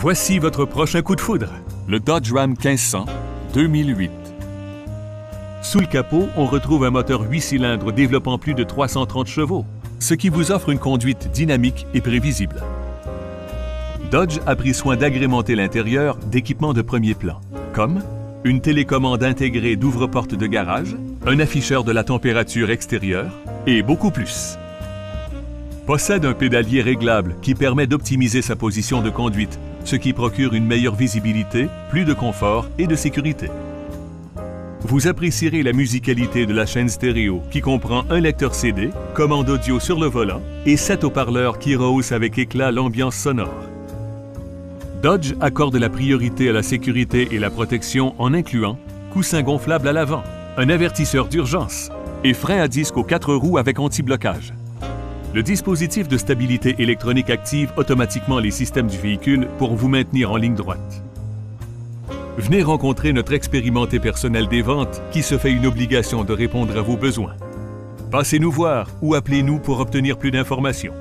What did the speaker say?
Voici votre prochain coup de foudre. Le Dodge Ram 1500 2008. Sous le capot, on retrouve un moteur 8 cylindres développant plus de 330 chevaux, ce qui vous offre une conduite dynamique et prévisible. Dodge a pris soin d'agrémenter l'intérieur d'équipements de premier plan, comme une télécommande intégrée d'ouvre-porte de garage, un afficheur de la température extérieure et beaucoup plus. Possède un pédalier réglable qui permet d'optimiser sa position de conduite, ce qui procure une meilleure visibilité, plus de confort et de sécurité. Vous apprécierez la musicalité de la chaîne stéréo qui comprend un lecteur CD, commande audio sur le volant et sept haut-parleurs qui rehaussent avec éclat l'ambiance sonore. Dodge accorde la priorité à la sécurité et la protection en incluant coussin gonflable à l'avant, un avertisseur d'urgence et frein à disque aux quatre roues avec anti-blocage. Le dispositif de stabilité électronique active automatiquement les systèmes du véhicule pour vous maintenir en ligne droite. Venez rencontrer notre expérimenté personnel des ventes qui se fait une obligation de répondre à vos besoins. Passez nous voir ou appelez-nous pour obtenir plus d'informations.